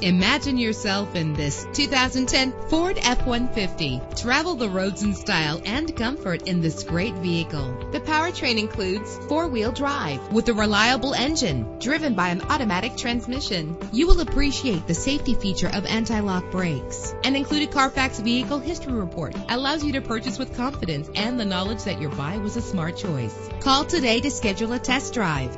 Imagine yourself in this 2010 Ford F-150. Travel the roads in style and comfort in this great vehicle. The powertrain includes four-wheel drive with a reliable engine driven by an automatic transmission. You will appreciate the safety feature of anti-lock brakes. An included Carfax vehicle history report allows you to purchase with confidence and the knowledge that your buy was a smart choice. Call today to schedule a test drive.